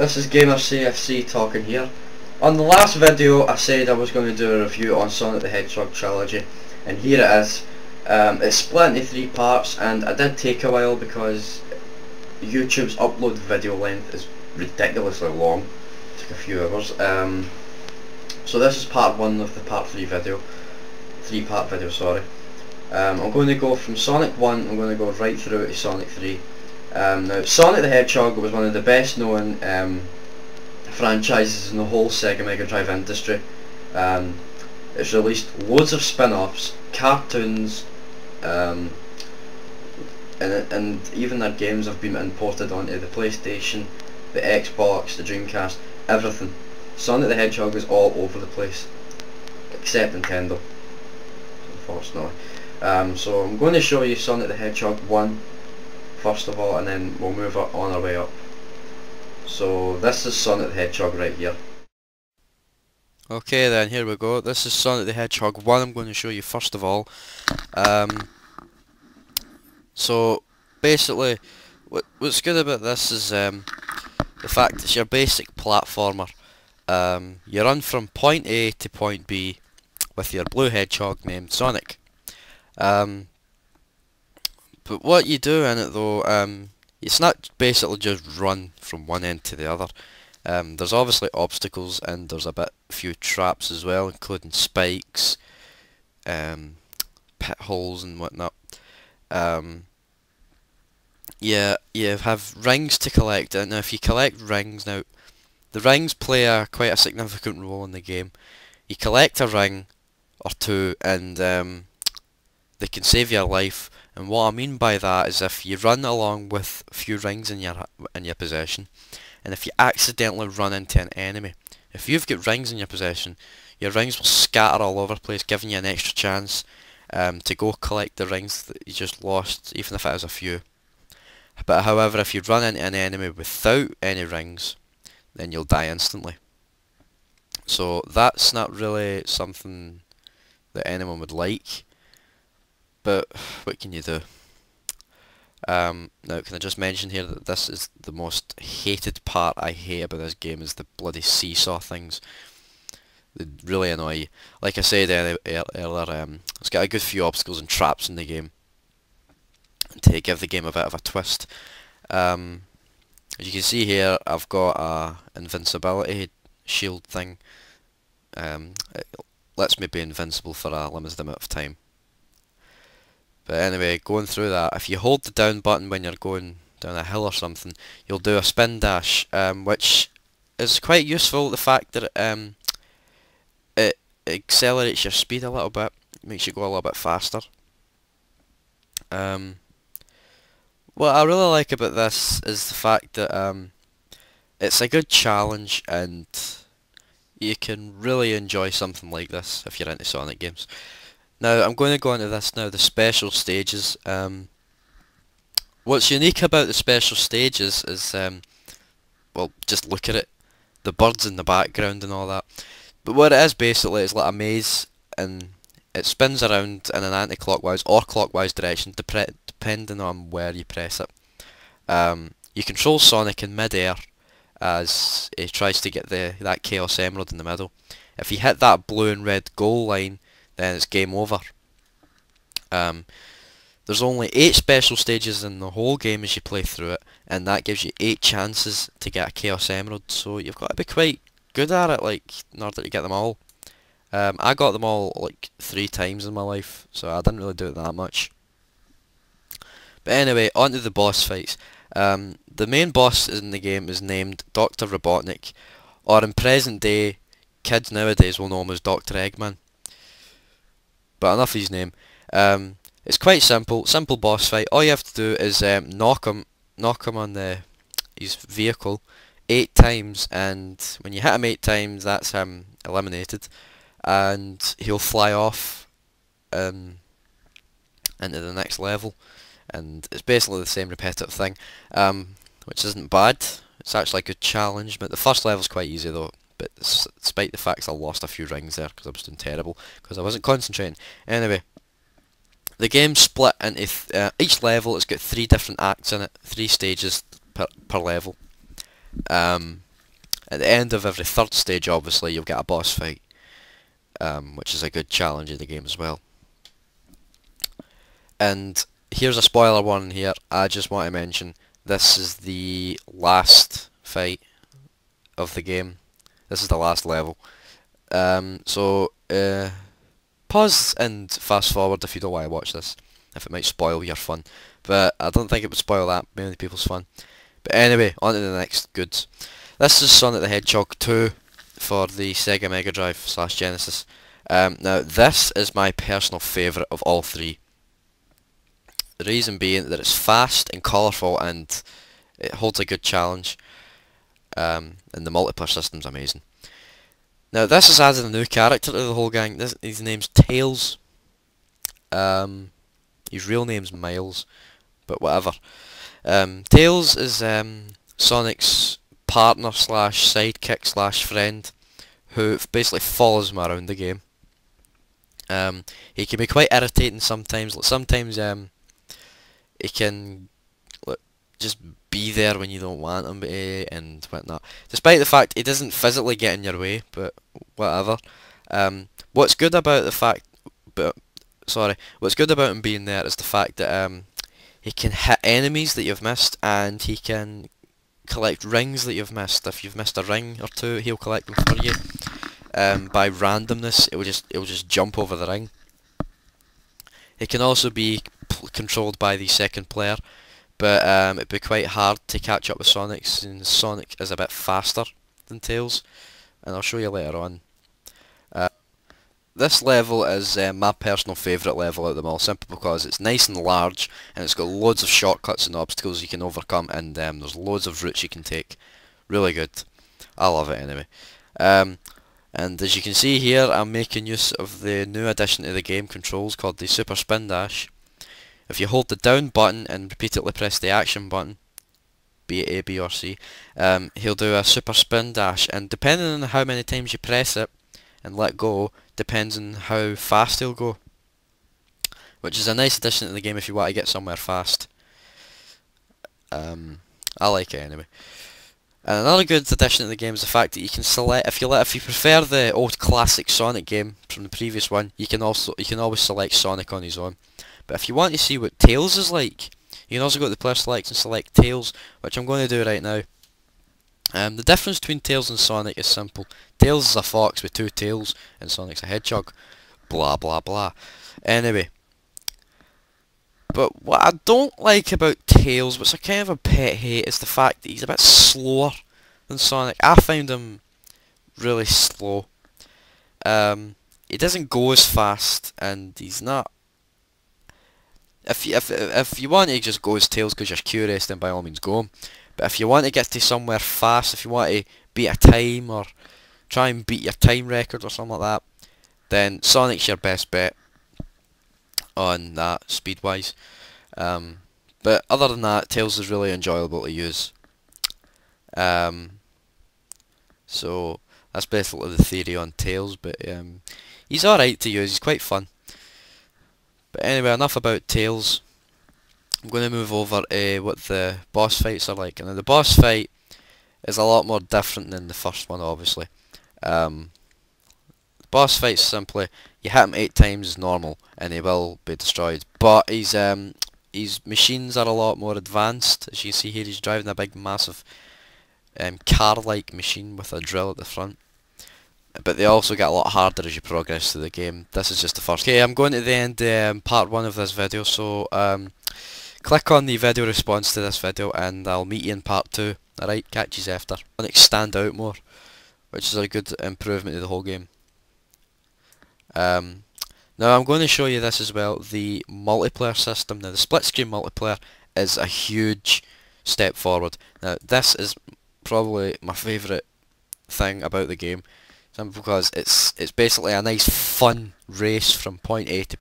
this is Gamer CFC talking here. On the last video I said I was going to do a review on Sonic the Hedgehog trilogy and here it is. Um, it's split into three parts and I did take a while because YouTube's upload video length is ridiculously long. It took a few hours. Um, so this is part one of the part three video. Three part video, sorry. Um, I'm going to go from Sonic 1, I'm going to go right through to Sonic 3. Um, now, Sonic the Hedgehog was one of the best known um, franchises in the whole Sega Mega Drive industry. Um, it's released loads of spin-offs, cartoons, um, and, and even their games have been imported onto the PlayStation, the Xbox, the Dreamcast, everything. Sonic the Hedgehog is all over the place, except Nintendo, unfortunately. Um, so I'm going to show you Sonic the Hedgehog 1 first of all and then we'll move on our way up. So this is Sonic the Hedgehog right here. Okay then, here we go. This is Sonic the Hedgehog 1 I'm going to show you first of all. Um, so basically, what, what's good about this is um, the fact it's your basic platformer. Um, you run from point A to point B with your blue hedgehog named Sonic. Um, but what you do in it though, um, it's not basically just run from one end to the other. Um, there's obviously obstacles and there's a bit few traps as well, including spikes, um, pit holes and whatnot. Um, yeah, you have rings to collect, and if you collect rings now, the rings play a quite a significant role in the game. You collect a ring or two, and um, they can save your life and what I mean by that is if you run along with a few rings in your in your possession, and if you accidentally run into an enemy, if you've got rings in your possession, your rings will scatter all over the place, giving you an extra chance um, to go collect the rings that you just lost, even if it is a few. But however, if you run into an enemy without any rings, then you'll die instantly. So that's not really something that anyone would like but what can you do? Um, now, can I just mention here that this is the most hated part I hate about this game is the bloody seesaw things. They really annoy you. Like I said earlier, um, it's got a good few obstacles and traps in the game to give the game a bit of a twist. Um, as you can see here, I've got a invincibility shield thing. Um, it lets me be invincible for a limited amount of time. But anyway, going through that, if you hold the down button when you're going down a hill or something, you'll do a spin dash, um, which is quite useful. The fact that it, um, it accelerates your speed a little bit, makes you go a little bit faster. Um, what I really like about this is the fact that um, it's a good challenge and you can really enjoy something like this if you're into Sonic games. Now, I'm going to go into this now, the special stages. Um, what's unique about the special stages is, um, well, just look at it. The birds in the background and all that. But what it is basically is like a maze and it spins around in an anti-clockwise or clockwise direction depending on where you press it. Um, you control Sonic in mid-air as he tries to get the that Chaos Emerald in the middle. If you hit that blue and red goal line, then it's game over. Um, there's only 8 special stages in the whole game as you play through it, and that gives you 8 chances to get a Chaos Emerald, so you've got to be quite good at it, like, in order to get them all. Um, I got them all, like, 3 times in my life, so I didn't really do it that much. But anyway, on to the boss fights. Um, the main boss in the game is named Dr. Robotnik, or in present day, kids nowadays will know him as Dr. Eggman. But enough of his name. Um, it's quite simple, simple boss fight. All you have to do is um, knock him, knock him on the his vehicle eight times, and when you hit him eight times, that's him eliminated, and he'll fly off um, into the next level, and it's basically the same repetitive thing, um, which isn't bad. It's actually a good challenge, but the first level's quite easy though but despite the fact I lost a few rings there because I was doing terrible because I wasn't concentrating. Anyway, the game's split into uh, each level. It's got three different acts in it, three stages per per level. Um, At the end of every third stage, obviously, you'll get a boss fight, um, which is a good challenge in the game as well. And here's a spoiler one here. I just want to mention this is the last fight of the game. This is the last level. Um, so uh, pause and fast forward if you don't want to watch this, if it might spoil your fun. But I don't think it would spoil that many people's fun. But anyway, on to the next goods. This is Sonic the Hedgehog 2 for the Sega Mega Drive slash Genesis. Um, now this is my personal favourite of all three. The reason being that it's fast and colourful and it holds a good challenge. Um, and the multiplayer system's amazing. Now this has added a new character to the whole gang. This, his name's Tails. Um, his real name's Miles, but whatever. Um, Tails is um, Sonic's partner slash sidekick slash friend, who basically follows him around the game. Um, he can be quite irritating sometimes. Sometimes um, he can just be there when you don't want him to and whatnot. Despite the fact he doesn't physically get in your way, but whatever. Um, what's good about the fact, but sorry, what's good about him being there is the fact that um, he can hit enemies that you've missed, and he can collect rings that you've missed. If you've missed a ring or two, he'll collect them for you. Um, by randomness, it will just it will just jump over the ring. It can also be controlled by the second player, but um, it'd be quite hard to catch up with Sonic since Sonic is a bit faster than Tails, and I'll show you later on. Uh, this level is uh, my personal favourite level out of them all, simply because it's nice and large, and it's got loads of shortcuts and obstacles you can overcome, and um, there's loads of routes you can take. Really good. I love it anyway. Um, and as you can see here, I'm making use of the new addition to the game controls called the Super Spin Dash. If you hold the down button and repeatedly press the action button, be it A, B or C, um, he'll do a super spin dash and depending on how many times you press it and let go, depends on how fast he'll go. Which is a nice addition to the game if you want to get somewhere fast. Um, I like it anyway. And another good addition to the game is the fact that you can select if you let if you prefer the old classic Sonic game from the previous one, you can also you can always select Sonic on his own. But if you want to see what Tails is like, you can also go to the player select and select Tails, which I'm going to do right now. Um, the difference between Tails and Sonic is simple. Tails is a fox with two tails, and Sonic's a hedgehog. Blah blah blah. Anyway, but what I don't like about Tails, which I kind of a pet hate, is the fact that he's a bit slower than Sonic. I find him really slow. Um, he doesn't go as fast, and he's not. If you, if if you want to just go as Tails because you're curious, then by all means go. But if you want to get to somewhere fast, if you want to beat a time or try and beat your time record or something like that, then Sonic's your best bet on that speed wise. Um, but other than that, Tails is really enjoyable to use. Um, so that's basically the theory on Tails, but um, he's alright to use, he's quite fun. But anyway, enough about Tails. I'm going to move over to what the boss fights are like. And the boss fight is a lot more different than the first one, obviously. Um, boss fight's simply you hit him eight times as normal and he will be destroyed. But his um his machines are a lot more advanced. As you see here, he's driving a big, massive um, car-like machine with a drill at the front. But they also get a lot harder as you progress through the game. This is just the first. Okay, I'm going to the end, um, part one of this video. So um, click on the video response to this video, and I'll meet you in part two. Alright, catch you after. Sonic stand out more, which is a good improvement to the whole game. Um, now I'm going to show you this as well, the multiplayer system. Now the split screen multiplayer is a huge step forward. Now this is probably my favourite thing about the game because it's it's basically a nice fun race from point A to